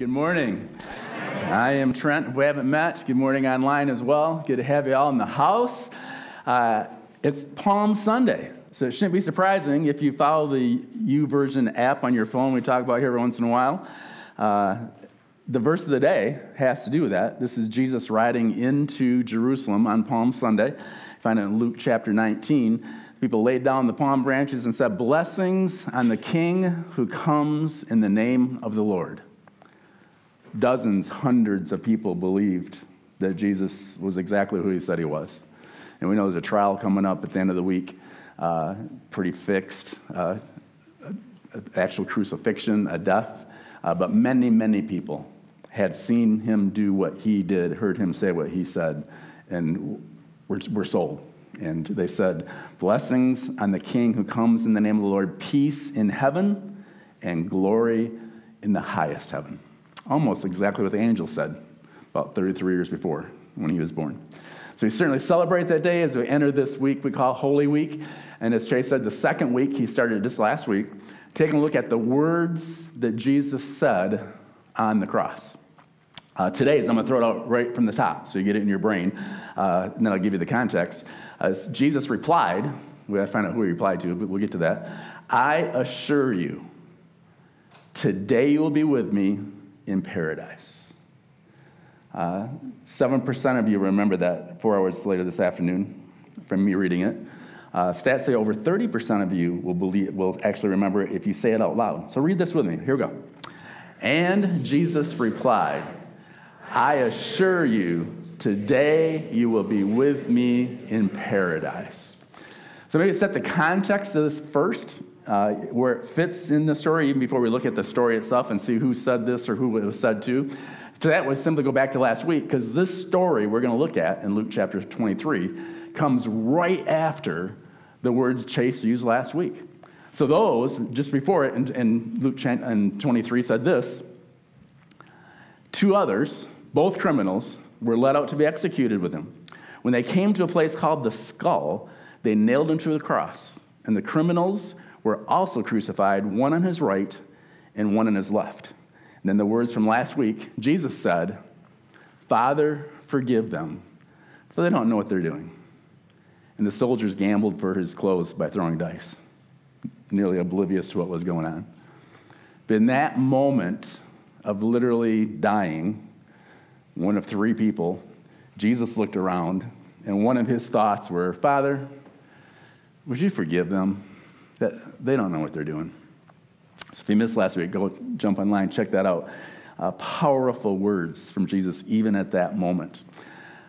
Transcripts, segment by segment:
Good morning. I am Trent. If we haven't met, good morning online as well. Good to have you all in the house. Uh, it's Palm Sunday, so it shouldn't be surprising if you follow the YouVersion app on your phone. We talk about here every once in a while. Uh, the verse of the day has to do with that. This is Jesus riding into Jerusalem on Palm Sunday. Find it in Luke chapter 19. People laid down the palm branches and said, Blessings on the King who comes in the name of the Lord dozens, hundreds of people believed that Jesus was exactly who he said he was. And we know there's a trial coming up at the end of the week, uh, pretty fixed, uh, actual crucifixion, a death. Uh, but many, many people had seen him do what he did, heard him say what he said, and were, were sold. And they said, Blessings on the King who comes in the name of the Lord, peace in heaven and glory in the highest heaven. Almost exactly what the angel said about 33 years before when he was born. So we certainly celebrate that day as we enter this week we call Holy Week. And as Chase said, the second week, he started this last week, taking a look at the words that Jesus said on the cross. Uh, today's, I'm going to throw it out right from the top so you get it in your brain, uh, and then I'll give you the context. Uh, Jesus replied, we got to find out who he replied to, but we'll get to that. I assure you, today you will be with me in paradise. Uh, 7% of you remember that four hours later this afternoon from me reading it. Uh, stats say over 30% of you will, believe, will actually remember it if you say it out loud. So read this with me. Here we go. And Jesus replied, I assure you, today you will be with me in paradise. So maybe set the context of this first uh, where it fits in the story, even before we look at the story itself and see who said this or who it was said to. To that would simply go back to last week, because this story we're going to look at in Luke chapter 23 comes right after the words Chase used last week. So those, just before it, in, in Luke 23 said this Two others, both criminals, were led out to be executed with him. When they came to a place called the skull, they nailed him to the cross, and the criminals were also crucified, one on his right and one on his left. And then the words from last week Jesus said, Father, forgive them, so they don't know what they're doing. And the soldiers gambled for his clothes by throwing dice, nearly oblivious to what was going on. But in that moment of literally dying, one of three people, Jesus looked around, and one of his thoughts were, Father, would you forgive them? That they don't know what they're doing. So if you missed last week, go jump online, check that out. Uh, powerful words from Jesus, even at that moment.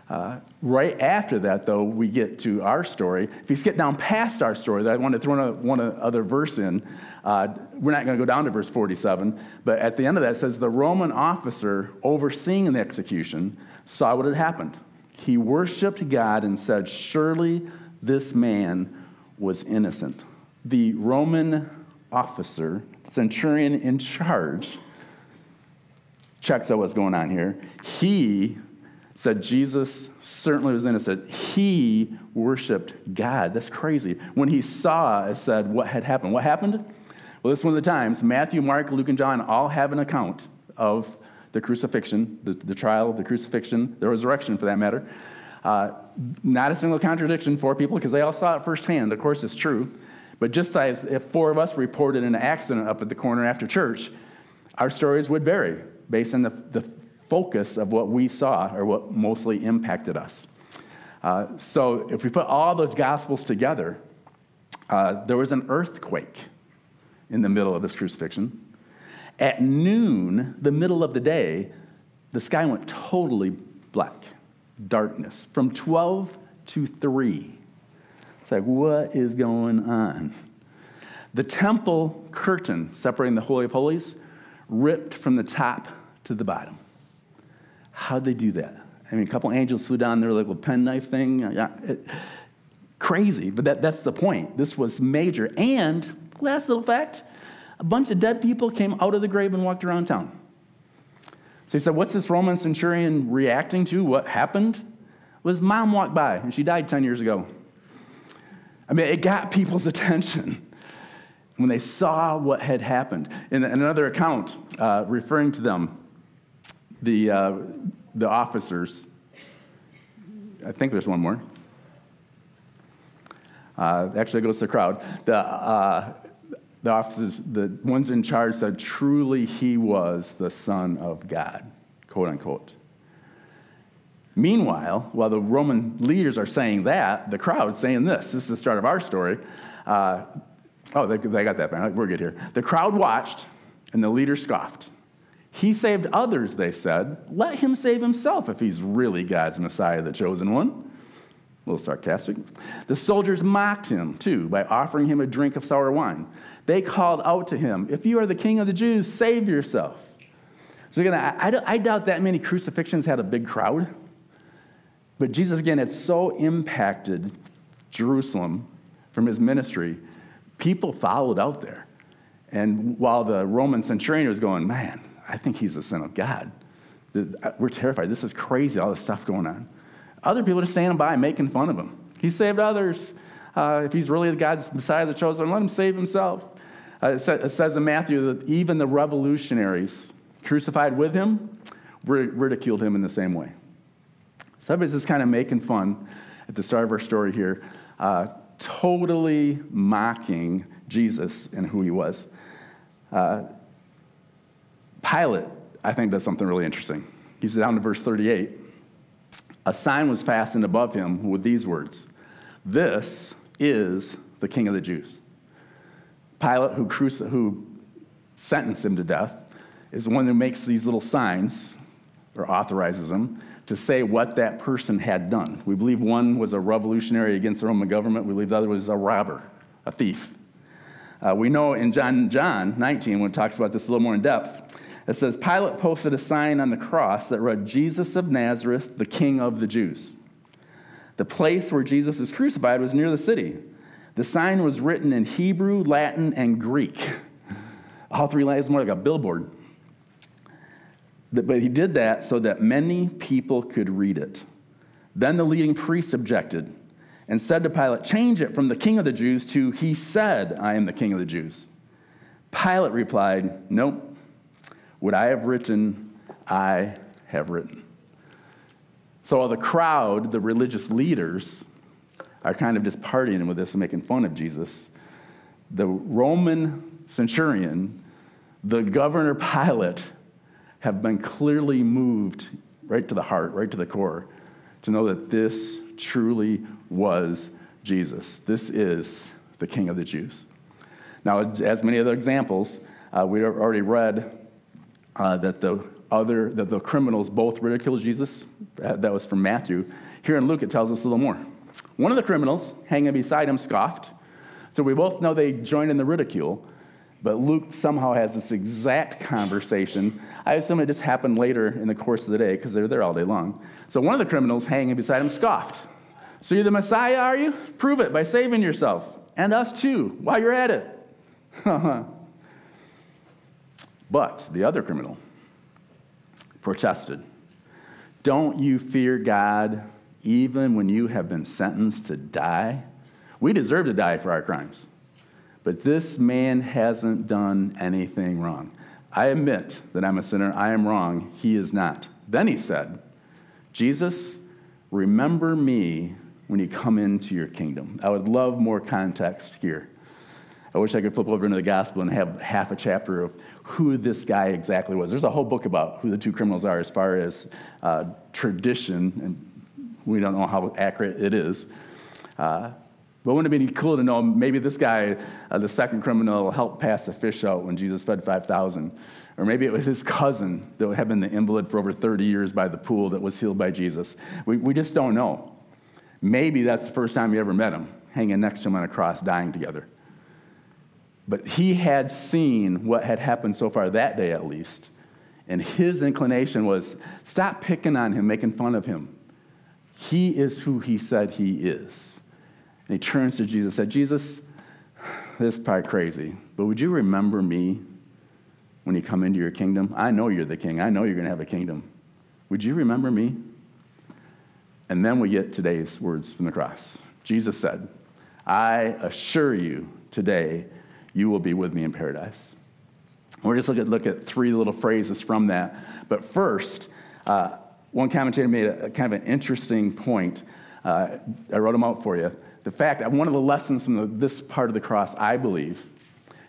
Uh, right after that, though, we get to our story. If you skip down past our story, I want to throw one other verse in. Uh, we're not going to go down to verse 47, but at the end of that, it says the Roman officer overseeing the execution saw what had happened. He worshiped God and said, Surely this man was innocent the Roman officer, centurion in charge, checks out what's going on here. He said Jesus certainly was innocent. He worshiped God. That's crazy. When he saw, it said what had happened. What happened? Well, this is one of the times Matthew, Mark, Luke, and John all have an account of the crucifixion, the, the trial, the crucifixion, the resurrection for that matter. Uh, not a single contradiction for people because they all saw it firsthand. Of course, it's true. But just as if four of us reported an accident up at the corner after church, our stories would vary based on the, the focus of what we saw or what mostly impacted us. Uh, so if we put all those gospels together, uh, there was an earthquake in the middle of this crucifixion. At noon, the middle of the day, the sky went totally black, darkness, from 12 to 3. It's like, what is going on? The temple curtain separating the Holy of Holies ripped from the top to the bottom. How'd they do that? I mean, a couple angels flew down there like a penknife thing. It, crazy, but that, that's the point. This was major. And, last little fact, a bunch of dead people came out of the grave and walked around town. So he said, What's this Roman centurion reacting to? What happened? Well, mom walked by, and she died 10 years ago. I mean, it got people's attention when they saw what had happened. In another account, uh, referring to them, the, uh, the officers, I think there's one more. Uh, actually, it goes to the crowd. The, uh, the officers, the ones in charge said, truly he was the Son of God, quote unquote. Meanwhile, while the Roman leaders are saying that, the crowd's saying this. This is the start of our story. Uh, oh, they, they got that. We're good here. The crowd watched, and the leader scoffed. He saved others, they said. Let him save himself if he's really God's Messiah, the chosen one. A little sarcastic. The soldiers mocked him, too, by offering him a drink of sour wine. They called out to him, If you are the king of the Jews, save yourself. So again, I, I doubt that many crucifixions had a big crowd. But Jesus, again, had so impacted Jerusalem from his ministry, people followed out there. And while the Roman centurion was going, Man, I think he's the Son of God. We're terrified. This is crazy, all this stuff going on. Other people are just standing by making fun of him. He saved others. Uh, if he's really the God's Messiah, the chosen, let him save himself. Uh, it, it, says in Matthew that even the revolutionaries crucified with him ridiculed him in the same way. So everybody's just kind of making fun at the start of our story here, uh, totally mocking Jesus and who he was. Uh, Pilate, I think, does something really interesting. He's down to verse 38. A sign was fastened above him with these words This is the King of the Jews. Pilate, who, cruci- who sentenced him to death, is the one who makes these little signs or authorizes them to say what that person had done. We believe one was a revolutionary against the Roman government, we believe the other was a robber, a thief. Uh, we know in John, John 19, when it talks about this a little more in depth, it says Pilate posted a sign on the cross that read, Jesus of Nazareth, the King of the Jews. The place where Jesus was crucified was near the city. The sign was written in Hebrew, Latin, and Greek. All three languages, more like a billboard. But he did that so that many people could read it. Then the leading priests objected and said to Pilate, Change it from the king of the Jews to, He said, I am the king of the Jews. Pilate replied, Nope. What I have written, I have written. So the crowd, the religious leaders, are kind of just partying with this and making fun of Jesus, the Roman centurion, the governor Pilate, have been clearly moved right to the heart, right to the core, to know that this truly was Jesus. This is the King of the Jews. Now, as many other examples, uh, we already read uh, that the other that the criminals both ridiculed Jesus. That was from Matthew. Here in Luke, it tells us a little more. One of the criminals, hanging beside him, scoffed. So we both know they joined in the ridicule. But Luke somehow has this exact conversation. I assume it just happened later in the course of the day because they're there all day long. So one of the criminals hanging beside him scoffed. So you're the Messiah, are you? Prove it by saving yourself and us too while you're at it. but the other criminal protested Don't you fear God even when you have been sentenced to die? We deserve to die for our crimes. But this man hasn't done anything wrong. I admit that I'm a sinner. I am wrong. He is not. Then he said, Jesus, remember me when you come into your kingdom. I would love more context here. I wish I could flip over into the gospel and have half a chapter of who this guy exactly was. There's a whole book about who the two criminals are as far as uh, tradition, and we don't know how accurate it is. Uh, but wouldn't it be cool to know maybe this guy, uh, the second criminal, helped pass the fish out when Jesus fed 5,000? Or maybe it was his cousin that had been the invalid for over 30 years by the pool that was healed by Jesus. We, we just don't know. Maybe that's the first time you ever met him, hanging next to him on a cross, dying together. But he had seen what had happened so far that day, at least. And his inclination was stop picking on him, making fun of him. He is who he said he is. And he turns to Jesus and said, Jesus, this is probably crazy, but would you remember me when you come into your kingdom? I know you're the king. I know you're going to have a kingdom. Would you remember me? And then we get today's words from the cross. Jesus said, I assure you today, you will be with me in paradise. We're just going to look at three little phrases from that. But first, uh, one commentator made a, kind of an interesting point. Uh, I wrote them out for you. The fact one of the lessons from the, this part of the cross, I believe,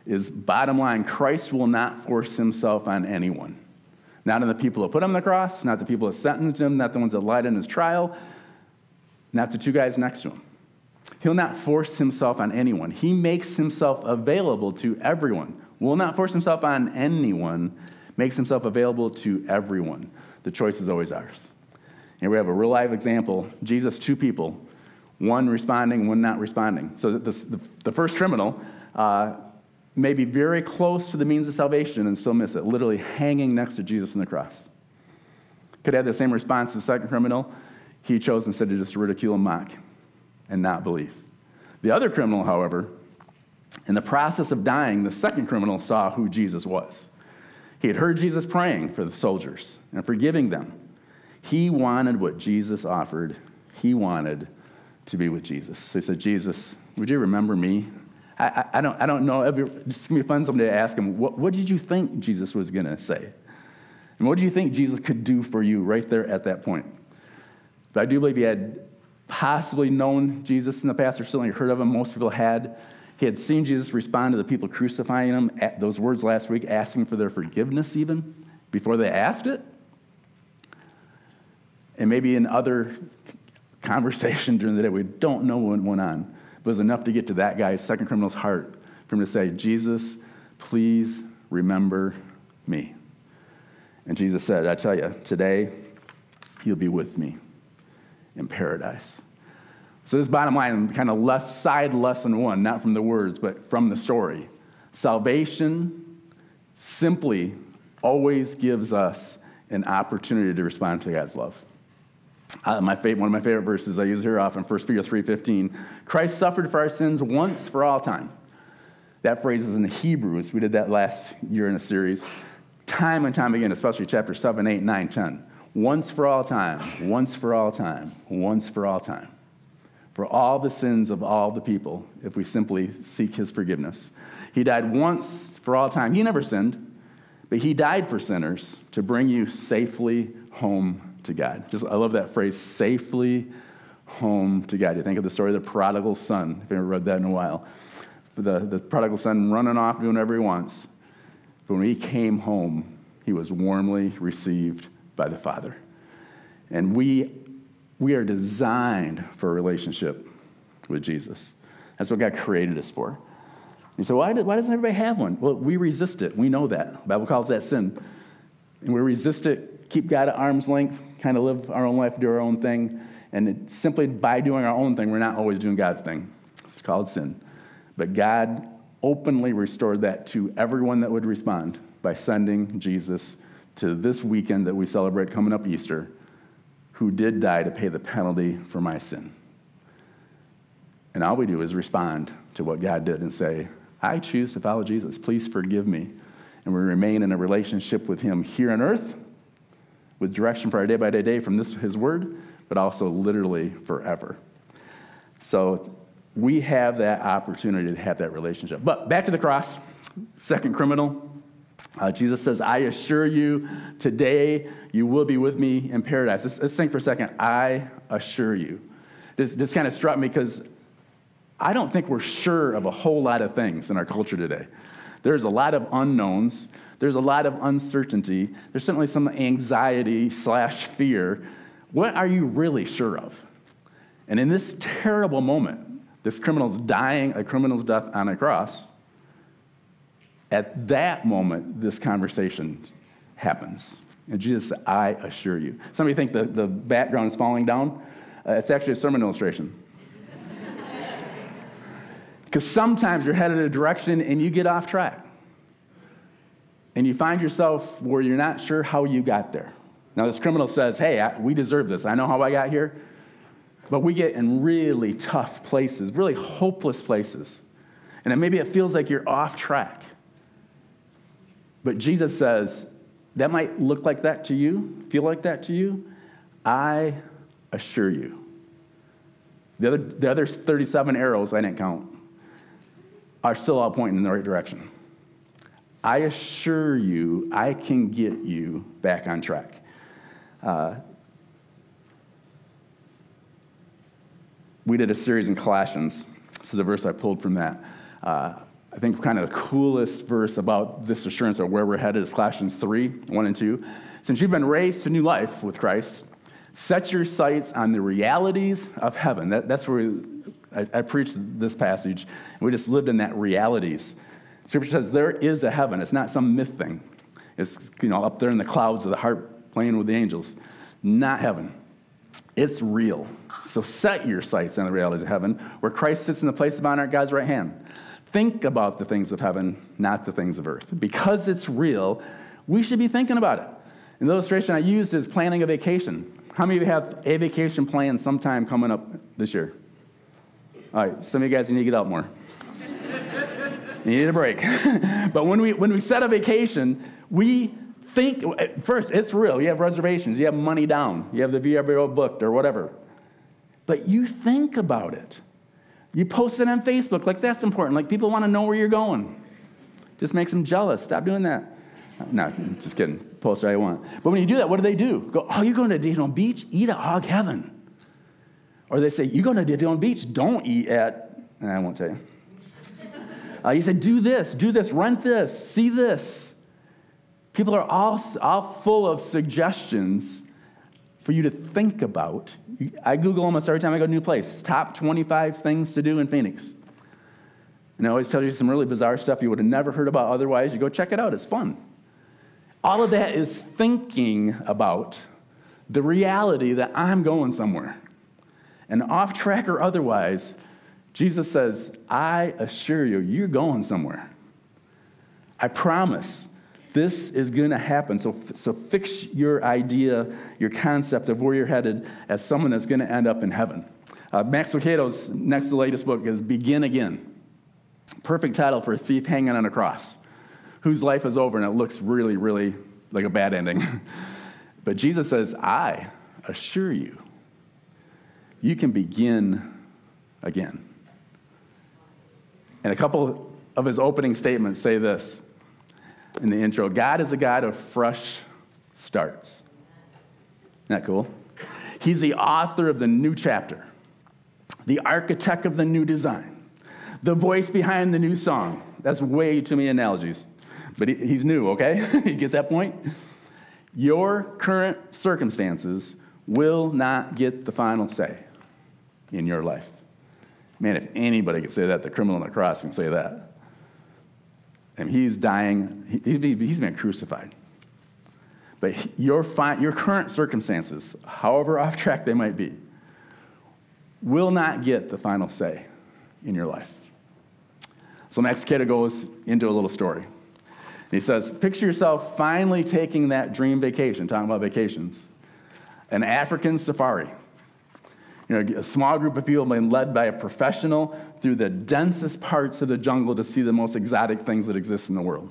is bottom line Christ will not force himself on anyone. Not on the people who put him on the cross, not the people who sentenced him, not the ones that lied in his trial, not the two guys next to him. He'll not force himself on anyone. He makes himself available to everyone. Will not force himself on anyone, makes himself available to everyone. The choice is always ours. Here we have a real life example Jesus, two people, one responding, one not responding. So the, the, the first criminal uh, may be very close to the means of salvation and still miss it, literally hanging next to Jesus on the cross. Could have the same response to the second criminal. He chose instead to just ridicule and mock and not believe. The other criminal, however, in the process of dying, the second criminal saw who Jesus was. He had heard Jesus praying for the soldiers and forgiving them. He wanted what Jesus offered. He wanted to be with Jesus. So he said, Jesus, would you remember me? I, I, I don't, I don't know. It's going to be fun someday to ask him, what, what did you think Jesus was going to say? And what do you think Jesus could do for you right there at that point? But I do believe he had possibly known Jesus in the past, or certainly heard of him. Most people had. He had seen Jesus respond to the people crucifying him, at those words last week, asking for their forgiveness even before they asked it. And maybe in other conversation during the day, we don't know what went on, but it was enough to get to that guy's second criminal's heart for him to say, Jesus, please remember me. And Jesus said, I tell you, today you'll be with me in paradise. So, this bottom line, kind of less side lesson one, not from the words, but from the story. Salvation simply always gives us an opportunity to respond to God's love. Uh, my favorite, one of my favorite verses I use here often, 1 Peter 3.15. Christ suffered for our sins once for all time. That phrase is in the Hebrews. We did that last year in a series. Time and time again, especially chapter 7, 8, 9, 10. Once for all time, once for all time, once for all time for all the sins of all the people if we simply seek his forgiveness. He died once for all time. He never sinned, but he died for sinners to bring you safely home to God. Just I love that phrase, safely home to God. You think of the story of the prodigal son, if you ever read that in a while. The, the prodigal son running off doing whatever he wants. But when he came home, he was warmly received by the Father. And we we are designed for a relationship with Jesus. That's what God created us for. You say, why, why doesn't everybody have one? Well, we resist it. We know that. The Bible calls that sin. And we resist it, keep God at arm's length, kind of live our own life, do our own thing. And it, simply by doing our own thing, we're not always doing God's thing. It's called sin. But God openly restored that to everyone that would respond by sending Jesus to this weekend that we celebrate coming up Easter who did die to pay the penalty for my sin. And all we do is respond to what God did and say, I choose to follow Jesus. Please forgive me. And we remain in a relationship with Him here on earth with direction for our day by day day from this, His Word, but also literally forever. So we have that opportunity to have that relationship. But back to the cross, second criminal. Uh, Jesus says, I assure you, today you will be with me in paradise. Let's, let's think for a second. I assure you. This, this kind of struck me because I don't think we're sure of a whole lot of things in our culture today. There's a lot of unknowns, there's a lot of uncertainty, there's certainly some anxiety slash fear. What are you really sure of? And in this terrible moment, this criminal's dying a criminal's death on a cross at that moment, this conversation happens. And Jesus said, I assure you. Some of you think the, the background is falling down. Uh, it's actually a sermon illustration. Because sometimes you're headed in a direction and you get off track. And you find yourself where you're not sure how you got there. Now, this criminal says, Hey, I, we deserve this. I know how I got here. But we get in really tough places, really hopeless places. And maybe it feels like you're off track. But Jesus says, that might look like that to you, feel like that to you. I assure you. The other, the other 37 arrows, I didn't count, are still all pointing in the right direction. I assure you, I can get you back on track. Uh, we did a series in Colossians. So the verse I pulled from that. Uh, I think kind of the coolest verse about this assurance of where we're headed is Colossians 3 1 and 2. Since you've been raised to new life with Christ, set your sights on the realities of heaven. That, that's where I, I preached this passage. We just lived in that realities. Scripture says there is a heaven. It's not some myth thing. It's you know up there in the clouds with the harp playing with the angels. Not heaven. It's real. So set your sights on the realities of heaven, where Christ sits in the place of honor at God's right hand. Think about the things of heaven, not the things of earth. Because it's real, we should be thinking about it. The illustration I used is planning a vacation. How many of you have a vacation planned sometime coming up this year? All right, some of you guys need to get out more. Need a break. but when we, when we set a vacation, we think, first, it's real. You have reservations, you have money down, you have the VRBO booked or whatever. But you think about it. You post it on Facebook, like that's important. Like people want to know where you're going. Just makes them jealous. Stop doing that. No, just kidding. Post what I want. But when you do that, what do they do? Go, oh, you're going to Daytona Beach? Eat at Hog Heaven. Or they say, you're going to Daytona Beach? Don't eat at, I won't tell you. Uh, you said, do this, do this, rent this, see this. People are all, all full of suggestions for you to think about. I Google almost every time I go to a new place. Top 25 things to do in Phoenix. And it always tells you some really bizarre stuff you would have never heard about otherwise. You go check it out, it's fun. All of that is thinking about the reality that I'm going somewhere. And off track or otherwise, Jesus says, I assure you, you're going somewhere. I promise this is going to happen. So, so fix your idea, your concept of where you're headed as someone that's going to end up in heaven. Uh, Max Lucado's next to latest book is Begin Again. Perfect title for a thief hanging on a cross whose life is over and it looks really, really like a bad ending. but Jesus says, I assure you, you can begin again. And a couple of his opening statements say this in the intro God is a God of fresh starts. Isn't that cool? He's the author of the new chapter, the architect of the new design, the voice behind the new song. That's way too many analogies, but he's new, okay? you get that point? Your current circumstances will not get the final say in your life. Man, if anybody could say that, the criminal on the cross can say that and he's dying, he, he's been crucified. But your, fi- your current circumstances, however off track they might be, will not get the final say in your life. So Max Lucado goes into a little story. He says, Picture yourself finally taking that dream vacation, talking about vacations, an African safari. You know, a small group of people being led by a professional through the densest parts of the jungle to see the most exotic things that exist in the world.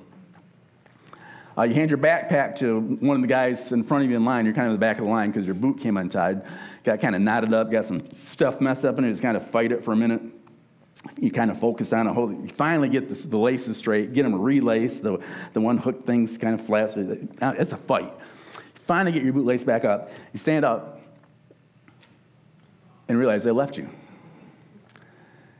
Uh, you hand your backpack to one of the guys in front of you in line. You're kind of in the back of the line because your boot came untied. Got kind of knotted up, got some stuff messed up in it. Just kind of fight it for a minute. You kind of focus on it. Hold it. You finally get the, the laces straight, get them relaced. The, the one hook thing's kind of flat. So it's a fight. finally get your boot laced back up. You stand up and realize they left you.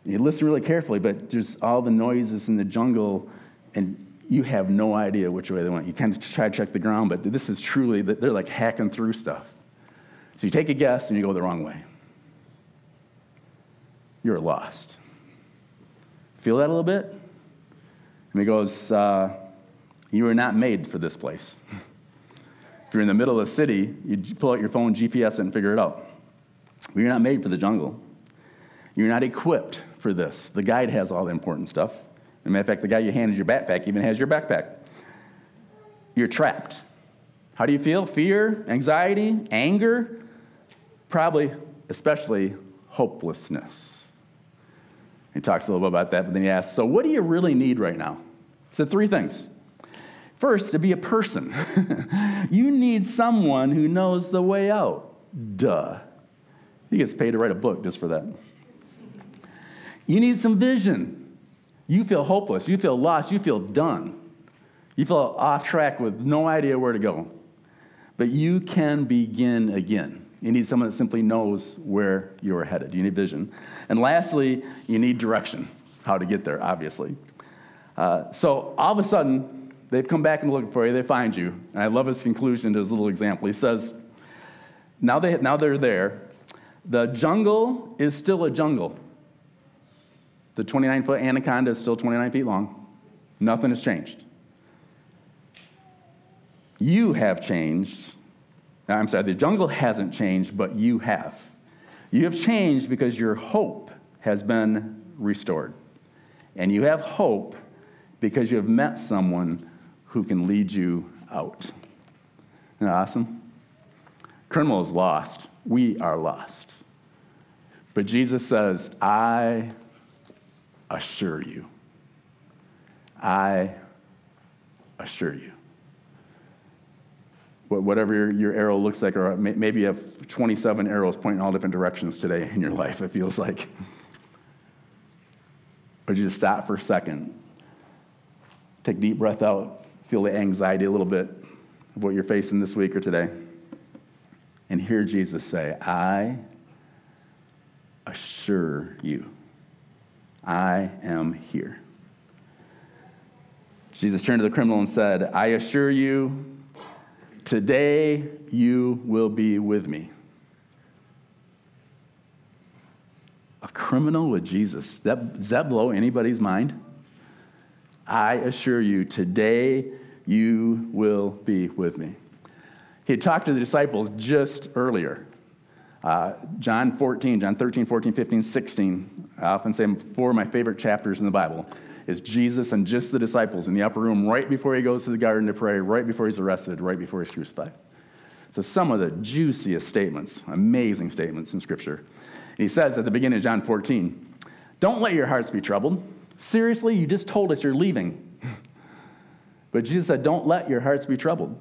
You listen really carefully, but there's all the noises in the jungle, and you have no idea which way they went. You kind of try to check the ground, but this is truly, they're like hacking through stuff. So you take a guess and you go the wrong way. You're lost. Feel that a little bit? And he goes, uh, You were not made for this place. if you're in the middle of the city, you pull out your phone, GPS and figure it out. You're not made for the jungle. You're not equipped for this. The guide has all the important stuff. As a matter of fact, the guy you handed your backpack even has your backpack. You're trapped. How do you feel? Fear, anxiety, anger? Probably, especially hopelessness. He talks a little bit about that, but then he asks, So, what do you really need right now? He said three things. First, to be a person. you need someone who knows the way out. Duh. He gets paid to write a book just for that. You need some vision. You feel hopeless. You feel lost. You feel done. You feel off track with no idea where to go. But you can begin again. You need someone that simply knows where you're headed. You need vision. And lastly, you need direction, how to get there, obviously. Uh, so all of a sudden, they've come back and looking for you, they find you. And I love his conclusion to his little example. He says, now, they, now they're there. The jungle is still a jungle. The 29 foot anaconda is still 29 feet long. Nothing has changed. You have changed. I'm sorry, the jungle hasn't changed, but you have. You have changed because your hope has been restored. And you have hope because you have met someone who can lead you out. Isn't that awesome? Criminal is lost. We are lost. But Jesus says, I assure you. I assure you. Whatever your, your arrow looks like, or maybe you have 27 arrows pointing all different directions today in your life, it feels like. Would you just stop for a second? Take a deep breath out, feel the anxiety a little bit of what you're facing this week or today. And hear Jesus say, I assure you. I am here. Jesus turned to the criminal and said, I assure you, today you will be with me. A criminal with Jesus. That, does that blow anybody's mind? I assure you, today you will be with me. He had talked to the disciples just earlier. Uh, John 14, John 13, 14, 15, 16. I often say four of my favorite chapters in the Bible is Jesus and just the disciples in the upper room right before he goes to the garden to pray, right before he's arrested, right before he's crucified. So, some of the juiciest statements, amazing statements in Scripture. And he says at the beginning of John 14, Don't let your hearts be troubled. Seriously, you just told us you're leaving. but Jesus said, Don't let your hearts be troubled.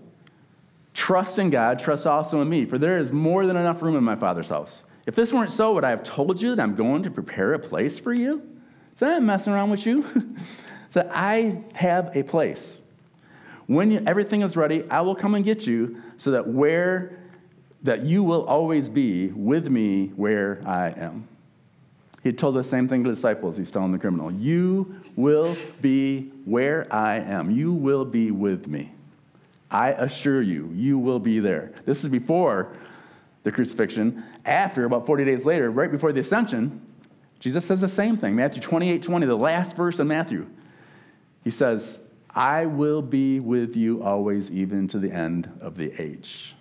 Trust in God, trust also in me, for there is more than enough room in my Father's house. If this weren't so, would I have told you that I'm going to prepare a place for you? So I'm messing around with you. so I have a place. When you, everything is ready, I will come and get you so that where that you will always be with me where I am. He told the same thing to the disciples. He's telling the criminal, You will be where I am. You will be with me. I assure you, you will be there. This is before the crucifixion. After, about 40 days later, right before the ascension, Jesus says the same thing. Matthew 28 20, the last verse in Matthew. He says, I will be with you always, even to the end of the age.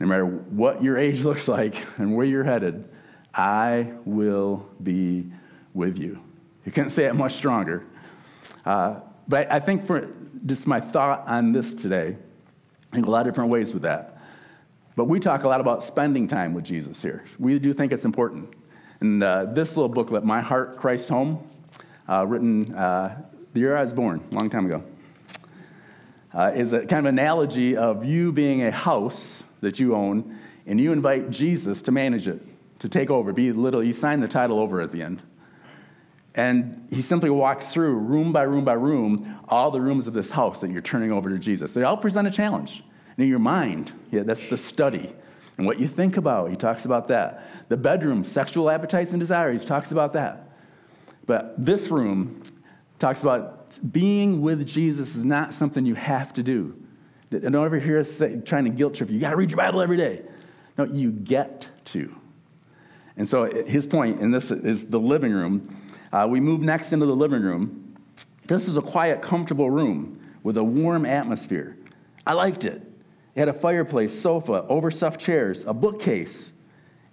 No matter what your age looks like and where you're headed, I will be with you. You can't say it much stronger. Uh, but I think for just my thought on this today, I think a lot of different ways with that. But we talk a lot about spending time with Jesus here. We do think it's important. And uh, this little booklet, My Heart, Christ Home, uh, written uh, the year I was born, a long time ago, uh, is a kind of analogy of you being a house that you own, and you invite Jesus to manage it, to take over, be little. You sign the title over at the end. And he simply walks through room by room by room all the rooms of this house that you're turning over to Jesus. They all present a challenge. And in your mind, yeah, that's the study. And what you think about, he talks about that. The bedroom, sexual appetites and desires, talks about that. But this room talks about being with Jesus is not something you have to do. Don't ever hear us say, trying to guilt trip you. You got to read your Bible every day. No, you get to. And so eh, his point in this is the living room. Uh, we move next into the living room. This is a quiet, comfortable room with a warm atmosphere. I liked it. It had a fireplace, sofa, overstuffed chairs, a bookcase,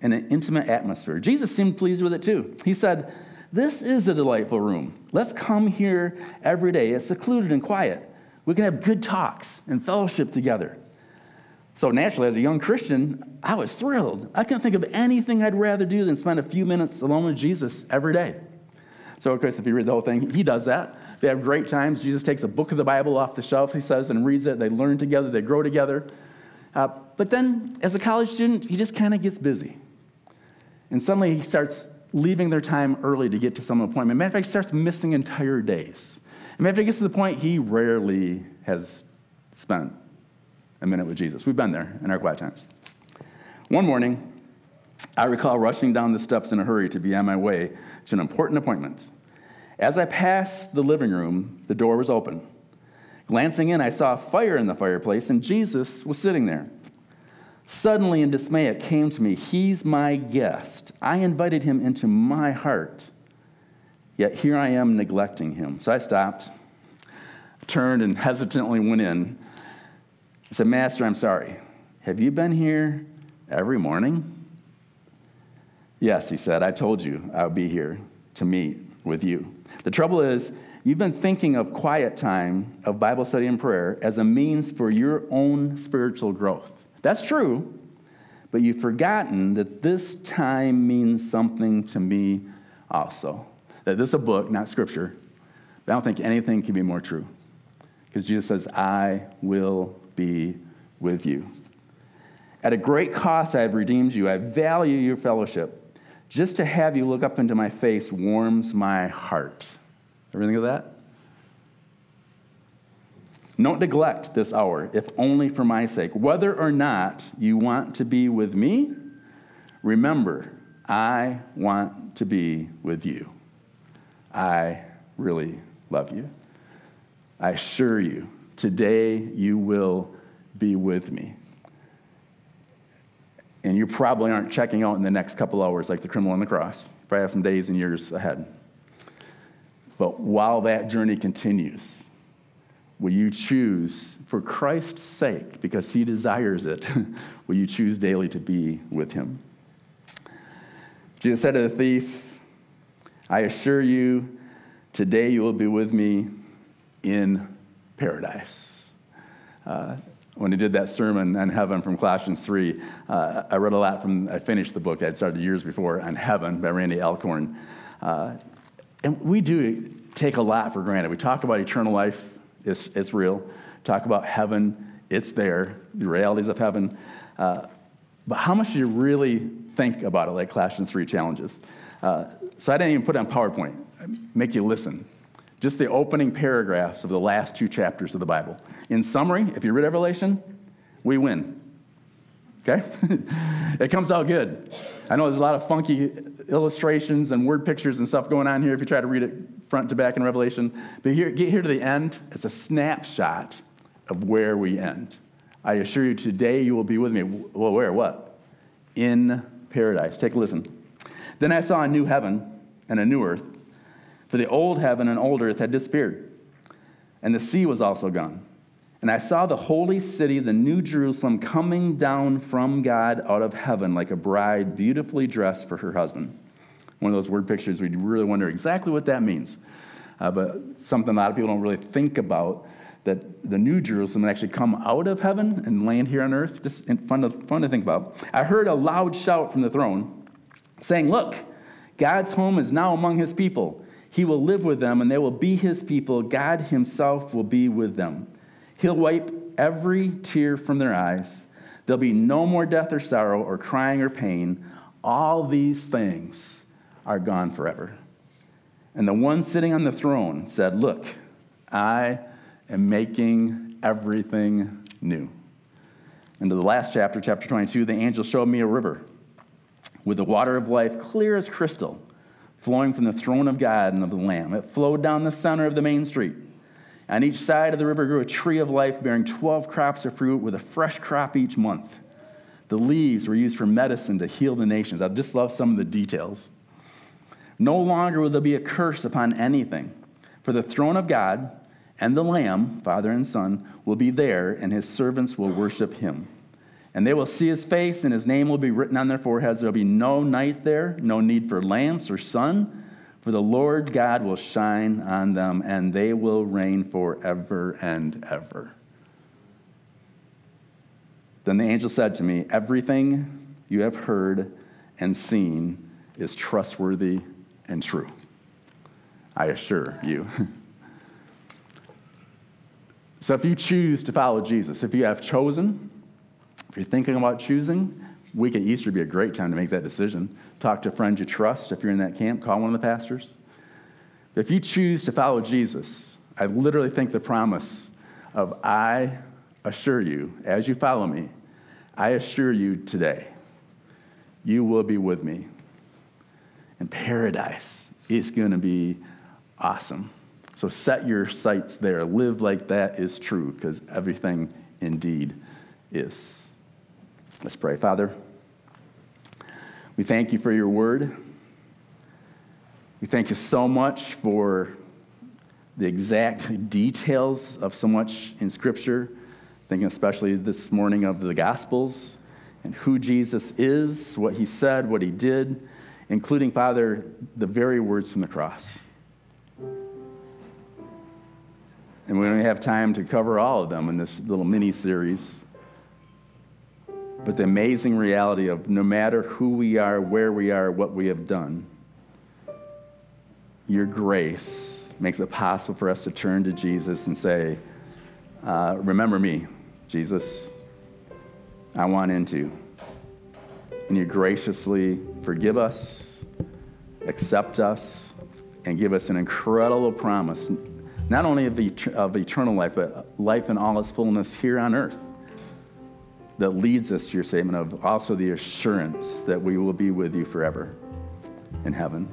and an intimate atmosphere. Jesus seemed pleased with it too. He said, This is a delightful room. Let's come here every day. It's secluded and quiet. We can have good talks and fellowship together. So, naturally, as a young Christian, I was thrilled. I couldn't think of anything I'd rather do than spend a few minutes alone with Jesus every day. So, of course, if you read the whole thing, he does that. They have great times. Jesus takes a book of the Bible off the shelf, he says, and reads it. They learn together, they grow together. Uh, but then, as a college student, he just kind of gets busy. And suddenly he starts leaving their time early to get to some appointment. Matter of fact, he starts missing entire days. And after he gets to the point, he rarely has spent a minute with Jesus. We've been there in our quiet times. One morning, I recall rushing down the steps in a hurry to be on my way to an important appointment. As I passed the living room, the door was open. Glancing in, I saw a fire in the fireplace, and Jesus was sitting there. Suddenly, in dismay, it came to me He's my guest. I invited him into my heart. Yet here I am neglecting him. So I stopped, turned, and hesitantly went in. I said, Master, I'm sorry. Have you been here every morning? Yes, he said, I told you I would be here to meet with you. The trouble is, you've been thinking of quiet time, of Bible study and prayer, as a means for your own spiritual growth. That's true, but you've forgotten that this time means something to me also that this is a book, not scripture. But I don't think anything can be more true. Because Jesus says, I will be with you. At a great cost, I have redeemed you. I value your fellowship. Just to have you look up into my face warms my heart. Ever think of that? Don't neglect this hour, if only for my sake. Whether or not you want to be with me, remember, I want to be with you. I really love you. I assure you, today you will be with me. And you probably aren't checking out in the next couple hours like the criminal on the cross. You probably have some days and years ahead. But while that journey continues, will you choose, for Christ's sake, because he desires it, will you choose daily to be with him? Jesus said to the thief, I assure you, today you will be with me in paradise. Uh, when he did that sermon on heaven from Colossians 3, uh, I read a lot from, I finished the book I'd started years before on heaven by Randy Alcorn. Uh, and we do take a lot for granted. We talk about eternal life, it's, it's real. Talk about heaven, it's there, the realities of heaven. Uh, but how much do you really think about it, like Colossians 3 challenges? Uh, so I didn't even put it on PowerPoint, make you listen. Just the opening paragraphs of the last two chapters of the Bible. In summary, if you read Revelation, we win. Okay? it comes out good. I know there's a lot of funky illustrations and word pictures and stuff going on here if you try to read it front to back in Revelation. But here, get here to the end, it's a snapshot of where we end. I assure you, today you will be with me. Well, where? What? In paradise. Take a listen. Then I saw a new heaven and a new earth, for the old heaven and old earth had disappeared, and the sea was also gone. And I saw the holy city, the new Jerusalem, coming down from God out of heaven like a bride beautifully dressed for her husband. One of those word pictures we really wonder exactly what that means. Uh, but something a lot of people don't really think about that the new Jerusalem would actually come out of heaven and land here on earth. Just fun to, fun to think about. I heard a loud shout from the throne saying, Look, God's home is now among his people. He will live with them, and they will be his people. God himself will be with them. He'll wipe every tear from their eyes. There'll be no more death or sorrow or crying or pain. All these things are gone forever. And the one sitting on the throne said, Look, I am making everything new. And to the last chapter, chapter 22, the angel showed me a river with the water of life clear as crystal, flowing from the throne of God and of the Lamb. It flowed down the center of the main street. On each side of the river grew a tree of life bearing 12 crops of fruit with a fresh crop each month. The leaves were used for medicine to heal the nations. I just love some of the details. No longer will there be a curse upon anything, for the throne of God and the Lamb, Father and Son, will be there, and his servants will worship him. And they will see his face, and his name will be written on their foreheads. There will be no night there, no need for lamps or sun, for the Lord God will shine on them, and they will reign forever and ever. Then the angel said to me, Everything you have heard and seen is trustworthy and true. I assure you. so if you choose to follow Jesus, if you have chosen, if you're thinking about choosing, week at Easter would be a great time to make that decision. Talk to a friend you trust. If you're in that camp, call one of the pastors. If you choose to follow Jesus, I literally think the promise of I assure you, as you follow me, I assure you today, you will be with me. And paradise is going to be awesome. So set your sights there. Live like that is true, because everything indeed is. Let's pray. Father, we thank you for your word. We thank you so much for the exact details of so much in Scripture, thinking especially this morning of the Gospels and who Jesus is, what he said, what he did, including, Father, the very words from the cross. And we don't have time to cover all of them in this little mini series. But the amazing reality of no matter who we are, where we are, what we have done, your grace makes it possible for us to turn to Jesus and say, uh, Remember me, Jesus. I want into. And you graciously forgive us, accept us, and give us an incredible promise, not only of, the, of eternal life, but life in all its fullness here on earth that leads us to your statement of also the assurance that we will be with you forever in heaven.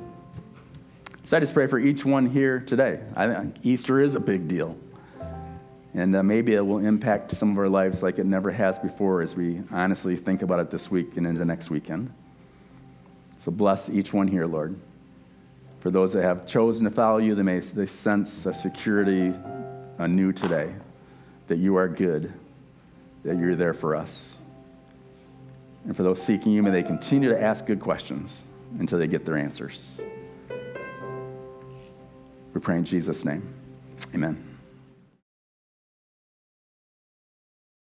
So I just pray for each one here today. I think Easter is a big deal. And uh, maybe it will impact some of our lives like it never has before as we honestly think about it this week and into next weekend. So bless each one here, Lord. For those that have chosen to follow you, they may they sense a security anew today that you are good that you're there for us. And for those seeking you, may they continue to ask good questions until they get their answers. We pray in Jesus' name. Amen.